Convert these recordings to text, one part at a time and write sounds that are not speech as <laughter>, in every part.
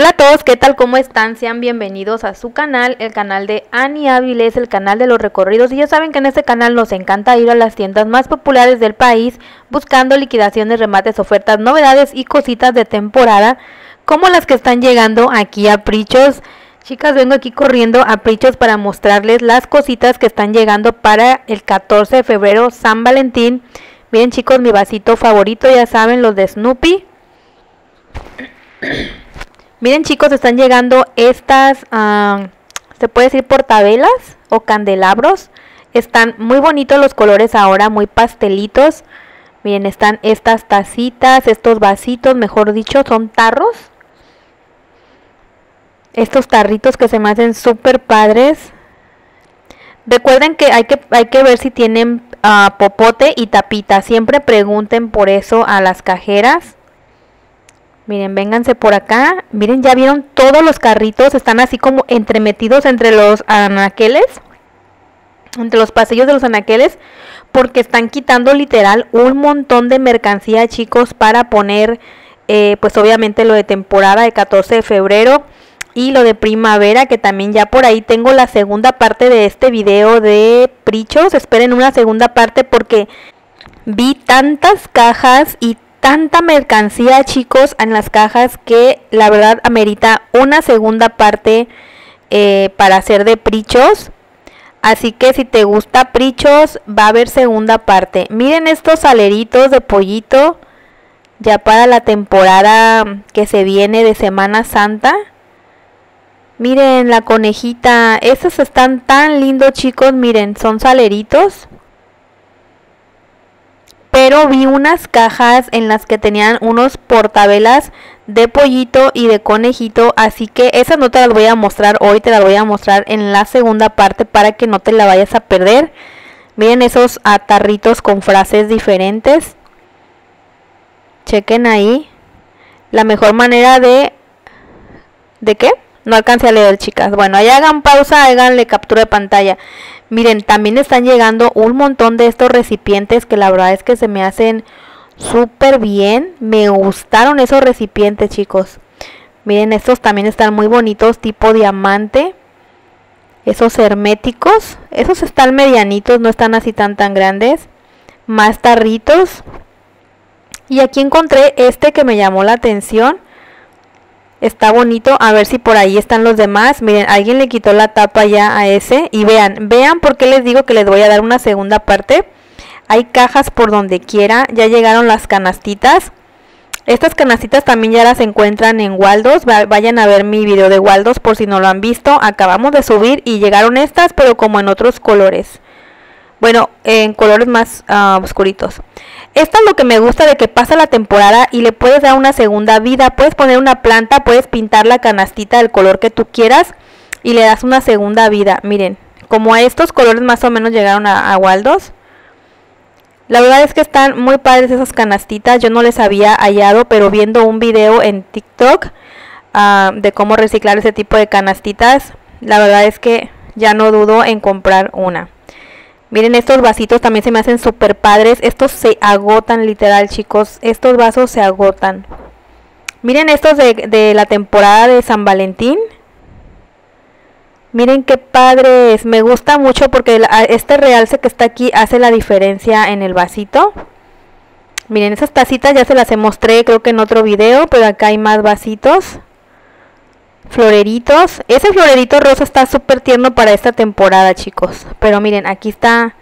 Hola a todos, ¿qué tal? ¿Cómo están? Sean bienvenidos a su canal, el canal de Ani Áviles, el canal de los recorridos. Y ya saben que en este canal nos encanta ir a las tiendas más populares del país buscando liquidaciones, remates, ofertas, novedades y cositas de temporada como las que están llegando aquí a Prichos. Chicas, vengo aquí corriendo a Prichos para mostrarles las cositas que están llegando para el 14 de febrero, San Valentín. Miren chicos, mi vasito favorito, ya saben, los de Snoopy. Miren chicos, están llegando estas, ah, se puede decir portavelas o candelabros. Están muy bonitos los colores ahora, muy pastelitos. Miren, están estas tacitas, estos vasitos, mejor dicho, son tarros. Estos tarritos que se me hacen súper padres. Recuerden que hay que, hay que ver si tienen ah, popote y tapita. Siempre pregunten por eso a las cajeras. Miren, vénganse por acá. Miren, ya vieron todos los carritos. Están así como entremetidos entre los anaqueles. Entre los pasillos de los anaqueles. Porque están quitando literal un montón de mercancía, chicos, para poner, eh, pues obviamente lo de temporada de 14 de febrero. Y lo de primavera, que también ya por ahí tengo la segunda parte de este video de prichos. Esperen una segunda parte porque vi tantas cajas y tanta mercancía, chicos, en las cajas que la verdad amerita una segunda parte eh, para hacer de prichos. Así que si te gusta prichos, va a haber segunda parte. Miren estos saleritos de pollito ya para la temporada que se viene de Semana Santa. Miren la conejita, estos están tan lindos chicos, miren, son saleritos pero vi unas cajas en las que tenían unos portavelas de pollito y de conejito, así que esa no te las voy a mostrar hoy, te la voy a mostrar en la segunda parte para que no te la vayas a perder. Miren esos atarritos con frases diferentes. Chequen ahí. La mejor manera de... ¿De qué? No alcancé a leer, chicas. Bueno, ahí hagan pausa, háganle captura de pantalla. Miren, también están llegando un montón de estos recipientes que la verdad es que se me hacen súper bien. Me gustaron esos recipientes, chicos. Miren, estos también están muy bonitos, tipo diamante. Esos herméticos. Esos están medianitos, no están así tan tan grandes. Más tarritos. Y aquí encontré este que me llamó la atención Está bonito. A ver si por ahí están los demás. Miren, alguien le quitó la tapa ya a ese. Y vean, vean por qué les digo que les voy a dar una segunda parte. Hay cajas por donde quiera. Ya llegaron las canastitas. Estas canastitas también ya las encuentran en Waldos. Vayan a ver mi video de Waldos por si no lo han visto. Acabamos de subir y llegaron estas, pero como en otros colores. Bueno, en colores más uh, oscuritos. Esto es lo que me gusta de que pasa la temporada y le puedes dar una segunda vida. Puedes poner una planta, puedes pintar la canastita del color que tú quieras y le das una segunda vida. Miren, como a estos colores más o menos llegaron a, Waldos. La verdad es que están muy padres esas canastitas. Yo no les había hallado, pero viendo un video en TikTok uh, de cómo reciclar ese tipo de canastitas, la verdad es que ya no dudo en comprar una. Miren, estos vasitos también se me hacen súper padres. Estos se agotan literal, chicos. Estos vasos se agotan. Miren estos de, la temporada de San Valentín. Miren qué padres. Me gusta mucho porque este realce que está aquí hace la diferencia en el vasito. Miren, esas tacitas ya se las mostré creo que en otro video, pero acá hay más vasitos floreritos. Ese florerito rosa está súper tierno para esta temporada, chicos. Pero miren, aquí está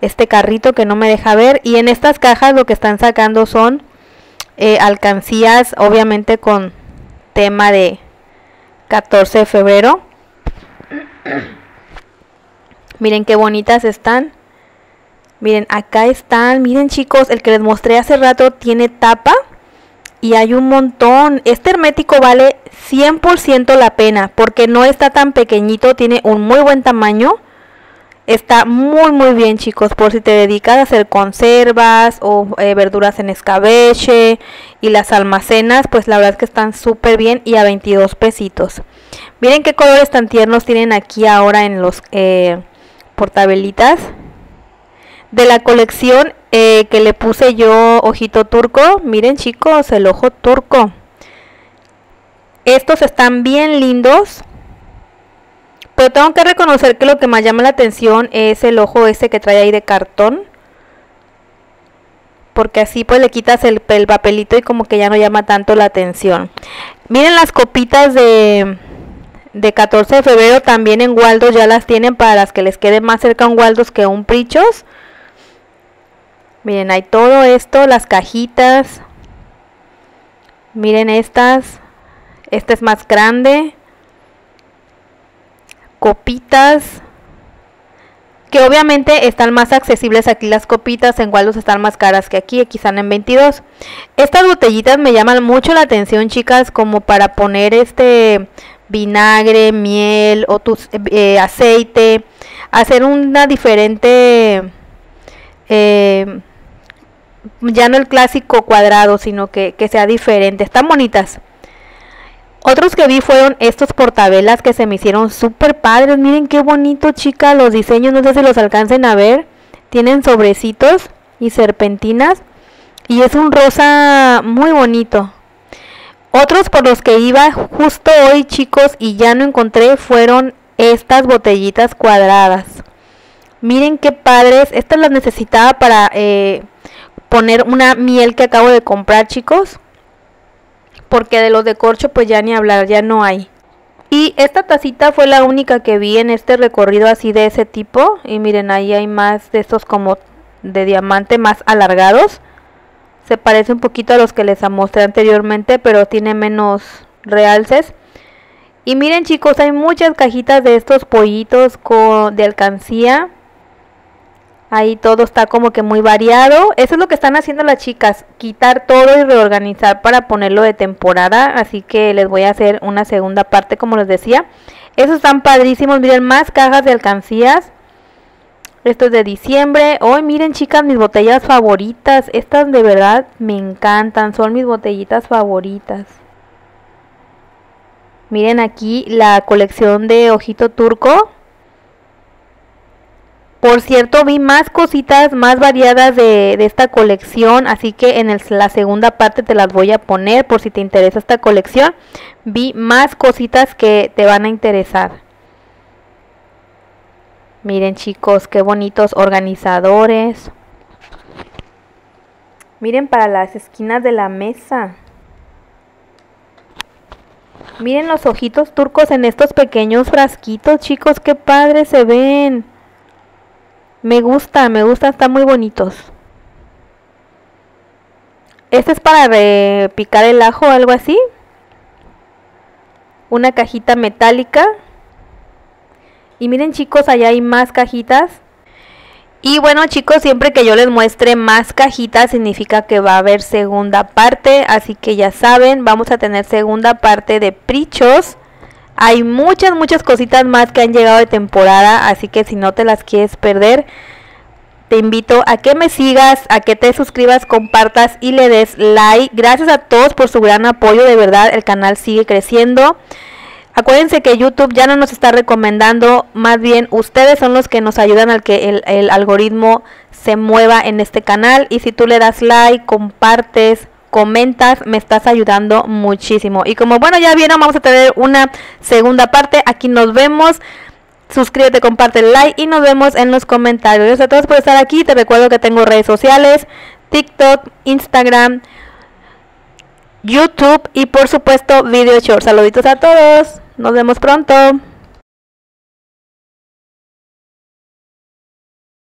este carrito que no me deja ver. Y en estas cajas lo que están sacando son eh, alcancías, obviamente con tema de 14 de febrero. <coughs> miren qué bonitas están. Miren, acá están. Miren chicos, el que les mostré hace rato tiene tapa y hay un montón. Este hermético vale 100% la pena porque no está tan pequeñito, tiene un muy buen tamaño. Está muy muy bien chicos por si te dedicas a hacer conservas o eh, verduras en escabeche y las almacenas pues la verdad es que están súper bien y a 22 pesitos. Miren qué colores tan tiernos tienen aquí ahora en los eh, portabelitas de la colección eh, que le puse yo ojito turco. Miren chicos, el ojo turco. Estos están bien lindos. Pero tengo que reconocer que lo que más llama la atención es el ojo ese que trae ahí de cartón. Porque así pues le quitas el, el papelito y como que ya no llama tanto la atención. Miren las copitas de, de 14 de febrero también en Waldos ya las tienen para las que les quede más cerca un Waldos que un Prichos. Miren, hay todo esto, las cajitas. Miren estas. Esta es más grande. Copitas. Que obviamente están más accesibles aquí las copitas. En Waldos están más caras que aquí. Aquí están en 22. Estas botellitas me llaman mucho la atención, chicas. Como para poner este vinagre, miel o tu, eh, aceite. Hacer una diferente... Eh, ya no el clásico cuadrado, sino que, sea diferente. Están bonitas. Otros que vi fueron estos portavelas que se me hicieron súper padres. Miren qué bonito, chicas, los diseños. No sé si los alcancen a ver. Tienen sobrecitos y serpentinas. Y es un rosa muy bonito. Otros por los que iba justo hoy, chicos, y ya no encontré, fueron estas botellitas cuadradas. Miren qué padres. Estas las necesitaba para... Eh, poner una miel que acabo de comprar, chicos. Porque de los de corcho pues ya ni hablar, ya no hay. Y esta tacita fue la única que vi en este recorrido así de ese tipo. Y miren, ahí hay más de estos como de diamante más alargados. Se parece un poquito a los que les mostré anteriormente, pero tiene menos realces. Y miren chicos, hay muchas cajitas de estos pollitos con, de alcancía. Ahí todo está como que muy variado. Eso es lo que están haciendo las chicas, quitar todo y reorganizar para ponerlo de temporada. Así que les voy a hacer una segunda parte como les decía. Esos están padrísimos. Miren, más cajas de alcancías. Esto es de diciembre. Hoy miren chicas mis botellas favoritas. Estas de verdad me encantan. Son mis botellitas favoritas. Miren aquí la colección de ojito turco. Por cierto, vi más cositas más variadas de, esta colección, así que en la segunda parte te las voy a poner por si te interesa esta colección. Vi más cositas que te van a interesar. Miren chicos, qué bonitos organizadores. Miren para las esquinas de la mesa. Miren los ojitos turcos en estos pequeños frasquitos, chicos, qué padres se ven. Me gusta, me gusta, están muy bonitos. Este es para picar el ajo o algo así. Una cajita metálica. Y miren chicos, allá hay más cajitas. Y bueno chicos, siempre que yo les muestre más cajitas significa que va a haber segunda parte. Así que ya saben, vamos a tener segunda parte de prichos. Hay muchas, muchas cositas más que han llegado de temporada, así que si no te las quieres perder, te invito a que me sigas, a que te suscribas, compartas y le des like. Gracias a todos por su gran apoyo, de verdad el canal sigue creciendo. Acuérdense que YouTube ya no nos está recomendando, más bien ustedes son los que nos ayudan al que el, el algoritmo se mueva en este canal. Y si tú le das like, compartes, comentas, me estás ayudando muchísimo. Y como bueno, ya vieron, vamos a tener una segunda parte. Aquí nos vemos. Suscríbete, comparte, like y nos vemos en los comentarios. Gracias a todos por estar aquí. Te recuerdo que tengo redes sociales, TikTok, Instagram, YouTube y por supuesto video short. Saluditos a todos. Nos vemos pronto.